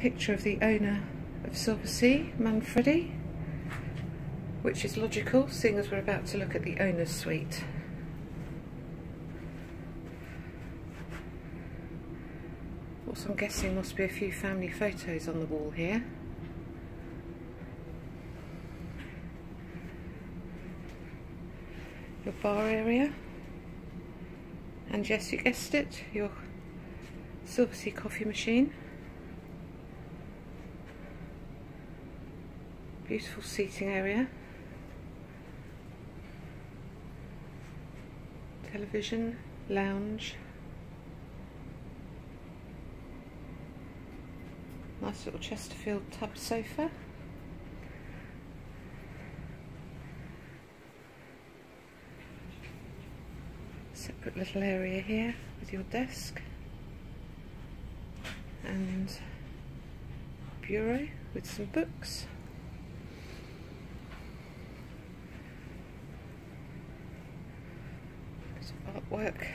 picture of the owner of Silversea, Manfredi, which is logical seeing as we're about to look at the owner's suite. Also I'm guessing must be a few family photos on the wall here. Your bar area. And yes, you guessed it, your Silversea coffee machine. Beautiful seating area. Television, lounge. Nice little Chesterfield tub sofa. Separate little area here with your desk and bureau with some books. Artwork.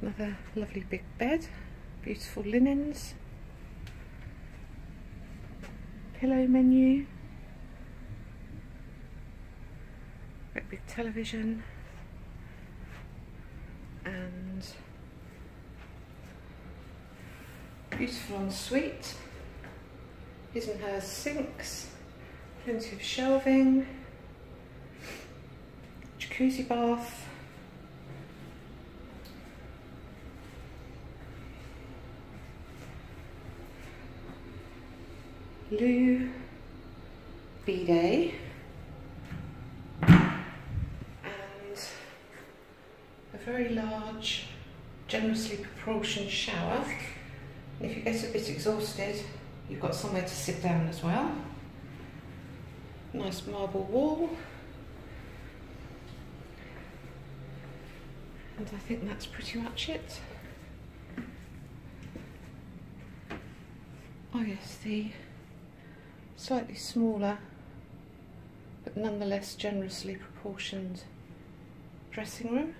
Another lovely big bed, beautiful linens, pillow menu, great big television and beautiful ensuite, his and hers sinks, plenty of shelving, jacuzzi bath. Loo, bidet, and a very large, generously proportioned shower. If you get a bit exhausted, you've got somewhere to sit down as well. Nice marble wall. And I think that's pretty much it. Oh yes, the slightly smaller but nonetheless generously proportioned dressing room.